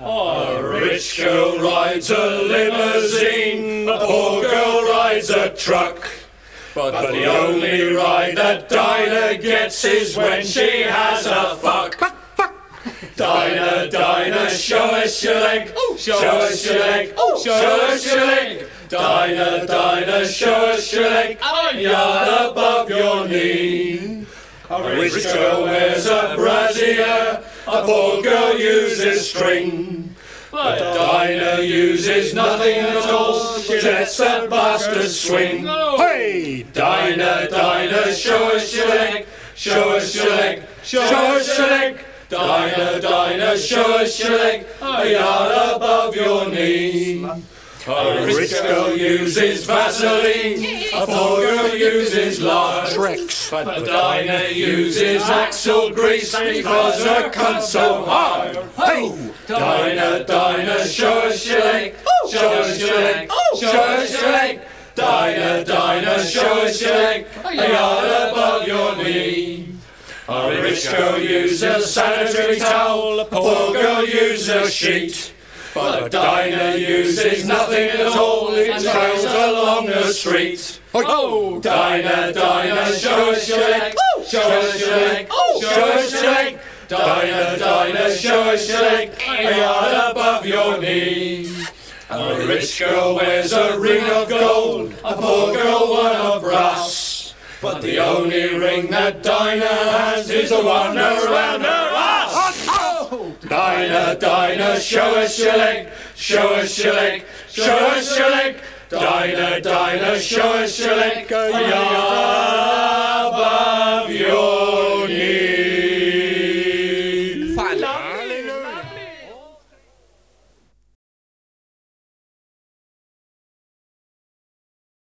A rich girl rides a limousine, a poor girl rides a truck. But, but the only ride that Dinah gets is when she has a fuck. Dinah, Dinah, show us your leg, show us your leg, show us your leg. Dinah, Dinah, show us your leg, a yard above your knee. A rich girl wears a brassiere, a poor girl uses string. But Dinah uses nothing at all, she lets that bastard swing. Hey! Dinah, Dinah, show us your leg, show us your leg, show us your leg. Dinah, Dinah, show us your leg, a yard above your knee. A rich girl uses Vaseline, a poor girl uses lard. Tricks. But Dinah uses axle grease because her cunt's so hard. Hey! Dinah, Dinah, show us your leg, oh! show us your leg, oh! show us your leg. Dinah, Dinah, show us your leg, a oh, yard above your knee. A rich girl uses a sanitary towel, a poor girl uses a sheet. But Dinah uses nothing at all, it trails along the street. Oh, Dinah, Dinah, show us your leg, show us your leg, oh! show us your leg. Dinah, Dinah, show us your leg, a yard above your knee. A rich girl wears a ring of gold, a poor girl one of brass. But the only ring that Dinah has is the one around her ass. Dinah, Dinah, show us your leg, show us your leg, show us your leg. Dinah, Dinah, show us your leg, go above your knee. Fala.